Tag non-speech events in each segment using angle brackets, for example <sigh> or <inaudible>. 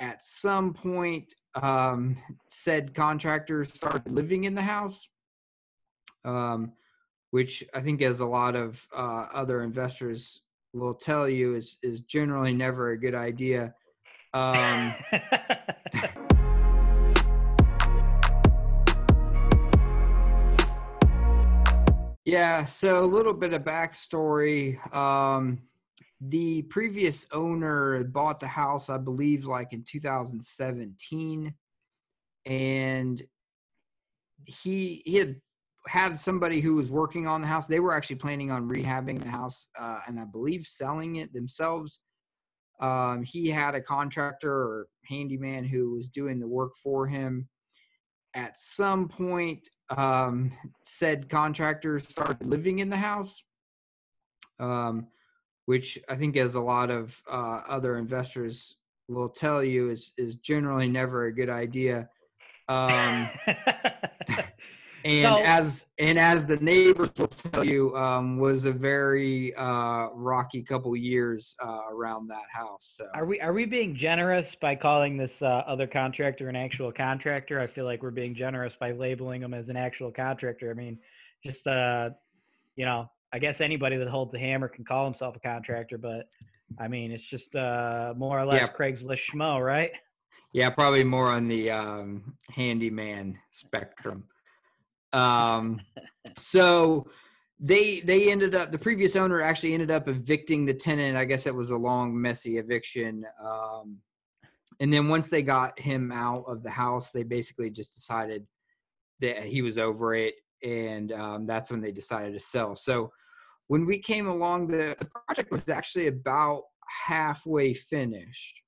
at some point, um, said contractor started living in the house, um, which I think, as a lot of uh, other investors will tell you, is is generally never a good idea. Um, <laughs> yeah, so a little bit of backstory. Um, the previous owner bought the house, I believe, like in 2017, and he he had had somebody who was working on the house. They were actually planning on rehabbing the house, uh, and I believe selling it themselves. Um, he had a contractor or handyman who was doing the work for him. At some point, um, said contractor started living in the house. Um, which I think, as a lot of uh, other investors will tell you, is is generally never a good idea. Um, <laughs> <laughs> and so, as and as the neighbors will tell you, um, was a very uh, rocky couple years uh, around that house. So. Are we are we being generous by calling this uh, other contractor an actual contractor? I feel like we're being generous by labeling him as an actual contractor. I mean, just uh, you know, I guess anybody that holds a hammer can call himself a contractor, but I mean, it's just uh, more or less yeah. Craigslist schmo, right? Yeah, probably more on the um, handyman spectrum. Um, so they they ended up the previous owner actually ended up evicting the tenant. I guess it was a long, messy eviction. Um, and then once they got him out of the house, they basically just decided that he was over it and um, that's when they decided to sell. So when we came along, the, the project was actually about halfway finished.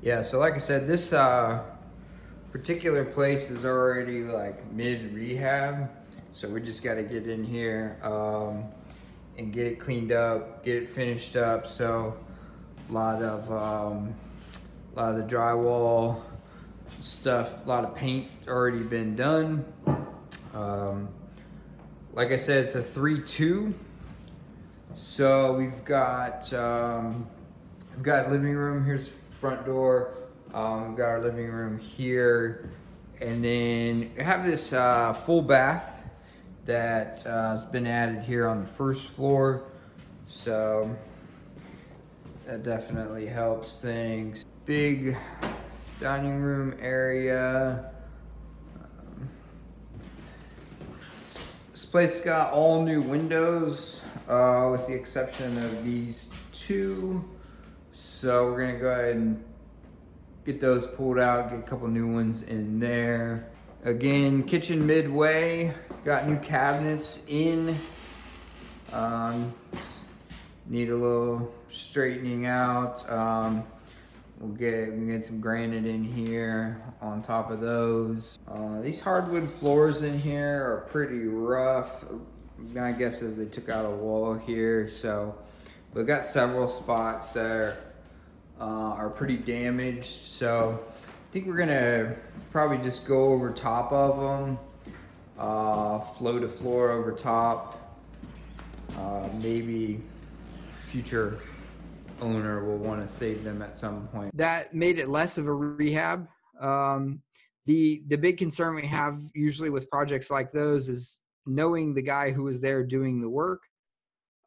Yeah, so like I said, this uh, particular place is already like mid rehab, so we just got to get in here um, and get it cleaned up, get it finished up. So a lot of um, a lot of the drywall stuff, a lot of paint already been done. Um, like I said, it's a 3-2. So we've got um, we've got living room. Here's front door. Um, we've got our living room here, and then we have this uh, full bath that uh, has been added here on the first floor. So that definitely helps things. Big dining room area. Place got all new windows, uh, with the exception of these two. So we're gonna go ahead and get those pulled out, get a couple new ones in there. Again, kitchen midway, got new cabinets in. Um, need a little straightening out. Um, We'll get we get some granite in here on top of those. Uh, these hardwood floors in here are pretty rough. My guess is they took out a wall here, so we've got several spots that uh, are pretty damaged. So I think we're gonna probably just go over top of them, uh, flow to floor over top, uh, maybe future owner will want to save them at some point. That made it less of a rehab. Um, the the big concern we have usually with projects like those is knowing the guy who is there doing the work.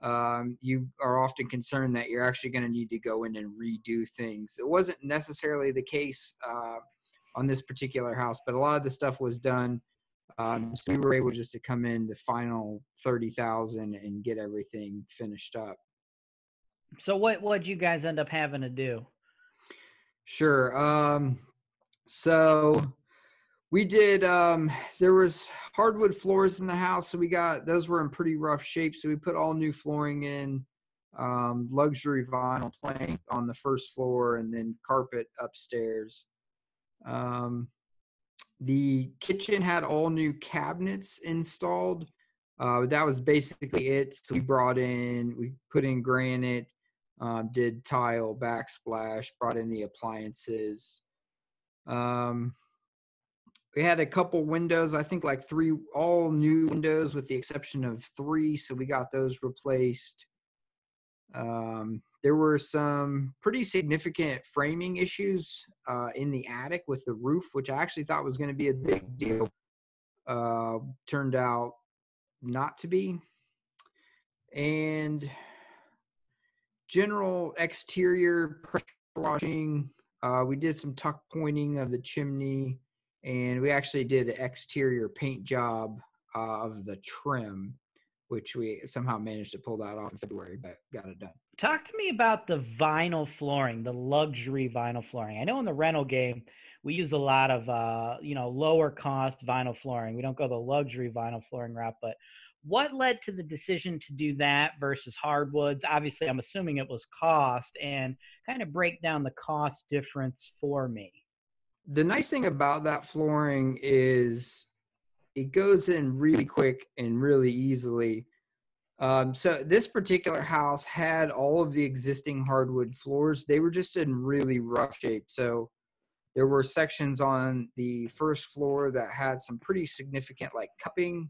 Um, you are often concerned that you're actually going to need to go in and redo things. It wasn't necessarily the case uh, on this particular house, but a lot of the stuff was done. Um, so we were able just to come in the final thirty thousand and get everything finished up. So what what you guys end up having to do? Sure. Um, so we did. Um, there was hardwood floors in the house, so we got those were in pretty rough shape. So we put all new flooring in, um, luxury vinyl plank on the first floor, and then carpet upstairs. Um, the kitchen had all new cabinets installed. Uh, that was basically it. So we brought in, we put in granite, uh, did tile backsplash, brought in the appliances. Um, we had a couple windows, I think like three, all new windows with the exception of three. So we got those replaced. Um, there were some pretty significant framing issues uh, in the attic with the roof, which I actually thought was going to be a big deal. Uh, turned out not to be. And general exterior pressure washing. Uh, we did some tuck pointing of the chimney, and we actually did an exterior paint job uh, of the trim, which we somehow managed to pull that off in February, but got it done. Talk to me about the vinyl flooring, the luxury vinyl flooring. I know in the rental game, we use a lot of uh, you know lower cost vinyl flooring. We don't go the luxury vinyl flooring route, but what led to the decision to do that versus hardwoods? Obviously, I'm assuming it was cost, and kind of break down the cost difference for me. The nice thing about that flooring is it goes in really quick and really easily. Um, so this particular house had all of the existing hardwood floors. They were just in really rough shape. So there were sections on the first floor that had some pretty significant like cupping.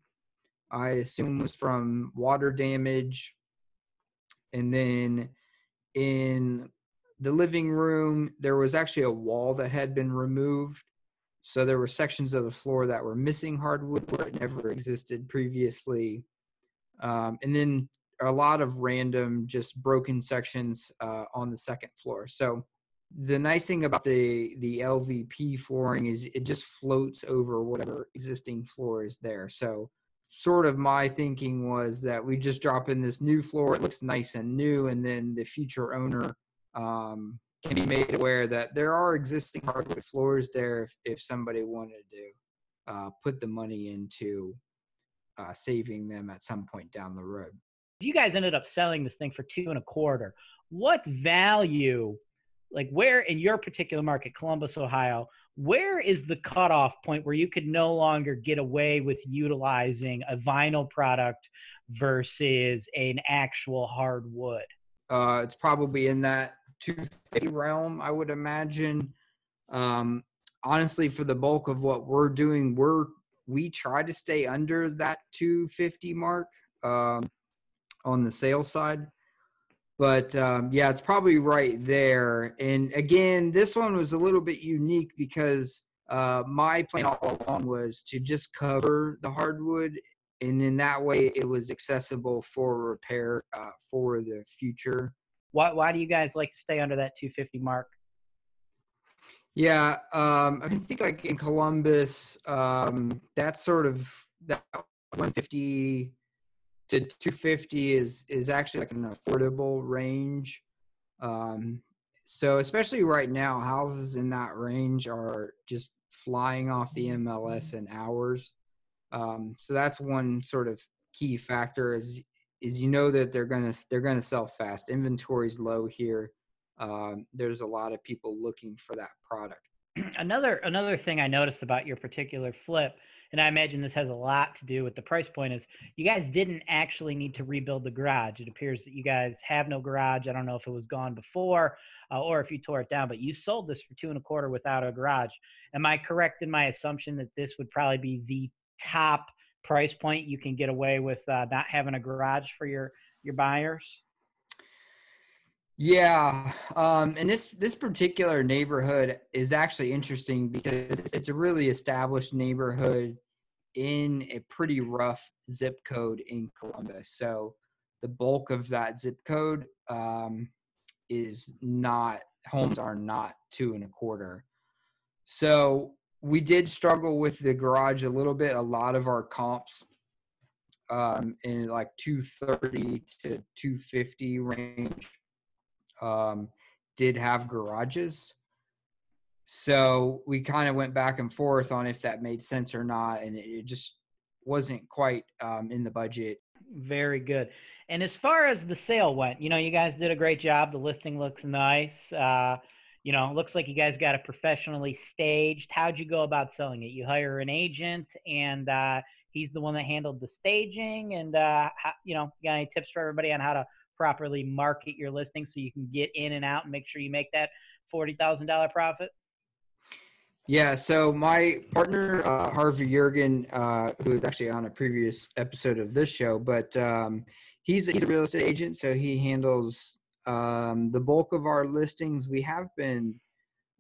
I assume was from water damage. And then in the living room, there was actually a wall that had been removed. So there were sections of the floor that were missing hardwood where it never existed previously. Um, and then a lot of random, just broken sections uh, on the second floor. So the nice thing about the the LVP flooring is it just floats over whatever existing floor is there. So sort of my thinking was that we just drop in this new floor, it looks nice and new, and then the future owner um, can be made aware that there are existing hardwood floors there if, if somebody wanted to uh, put the money into uh, saving them at some point down the road. You guys ended up selling this thing for two and a quarter. What value, like where in your particular market, Columbus, Ohio, where is the cutoff point where you could no longer get away with utilizing a vinyl product versus an actual hardwood? Uh, it's probably in that 250 realm, I would imagine. Um, honestly, for the bulk of what we're doing, we're we try to stay under that 250 mark um, on the sales side. But um, yeah, it's probably right there. And again, this one was a little bit unique because uh, my plan all along was to just cover the hardwood, and in that way, it was accessible for repair uh, for the future. Why Why do you guys like to stay under that 250 mark? Yeah, um, I think like in Columbus, um, that's sort of that 150 to 250 is is actually like an affordable range. Um, so especially right now, houses in that range are just flying off the MLS in hours. Um, so that's one sort of key factor is is you know that they're gonna they're gonna sell fast. Inventory's low here um, there's a lot of people looking for that product. <clears throat> Another another thing I noticed about your particular flip, and I imagine this has a lot to do with the price point, is you guys didn't actually need to rebuild the garage. It appears that you guys have no garage. I don't know if it was gone before uh, or if you tore it down, but you sold this for two and a quarter without a garage. Am I correct in my assumption that this would probably be the top price point you can get away with uh, not having a garage for your your buyers? Yeah, um, and this this particular neighborhood is actually interesting because it's a really established neighborhood in a pretty rough zip code in Columbus. So the bulk of that zip code um, is not homes are not two and a quarter. So we did struggle with the garage a little bit. A lot of our comps um, in like 230 to 250 range um, did have garages. So we kind of went back and forth on if that made sense or not, and it just wasn't quite um, in the budget. Very good. And as far as the sale went, you know, you guys did a great job. The listing looks nice. Uh, you know, it looks like you guys got it professionally staged. How'd you go about selling it? You hire an agent, and uh, he's the one that handled the staging. And uh, how, you know, you got any tips for everybody on how to properly market your listing so you can get in and out and make sure you make that $40,000 profit? Yeah, so my partner, uh, Harvey Jurgen, uh, who was actually on a previous episode of this show, but um, he's, he's a real estate agent, so he handles um, the bulk of our listings. We have been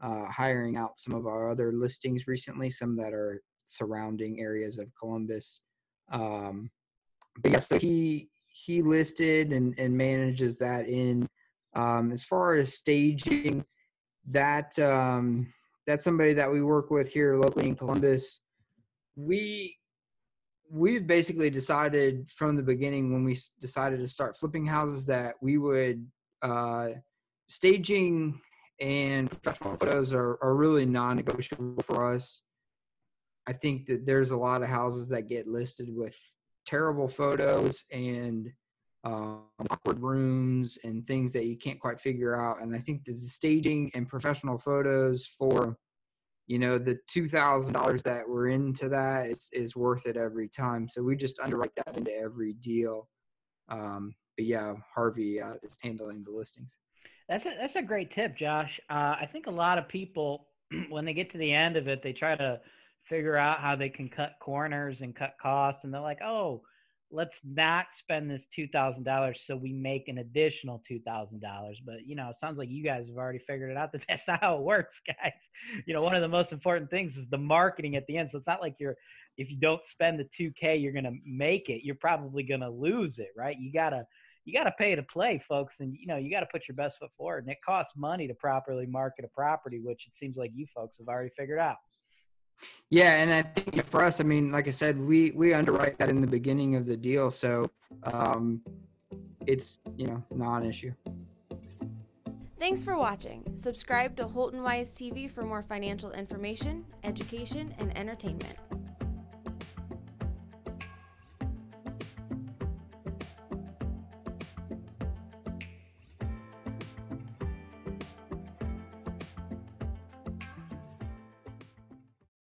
uh, hiring out some of our other listings recently, some that are surrounding areas of Columbus. Um, but yes, so he he listed and, and manages that in. Um, as far as staging, that um, that's somebody that we work with here locally in Columbus. We we've basically decided from the beginning when we decided to start flipping houses that we would uh, staging and professional photos are, are really non-negotiable for us. I think that there's a lot of houses that get listed with terrible photos and um, awkward rooms and things that you can't quite figure out. And I think the staging and professional photos for, you know, the two thousand dollars that we're into that is is worth it every time. So we just underwrite that into every deal. Um, but yeah, Harvey uh, is handling the listings. That's a that's a great tip, Josh. Uh, I think a lot of people, <clears throat> when they get to the end of it, they try to figure out how they can cut corners and cut costs, and they're like, oh let's not spend this two thousand dollars so we make an additional two thousand dollars. But you know, it sounds like you guys have already figured it out that <laughs> that's not how it works, guys. You know, one of the most important things is the marketing at the end. So it's not like you're if you don't spend the two K, you're gonna make it. You're probably gonna lose it, right? You gotta you gotta pay to play, folks, and you know you gotta put your best foot forward. And it costs money to properly market a property, which it seems like you folks have already figured out. Yeah, and I think for us, I mean, like I said, we we underwrite that in the beginning of the deal, so um, it's you know non-issue. Thanks for watching. Subscribe to Holton Wise TV for more financial information, education, and entertainment.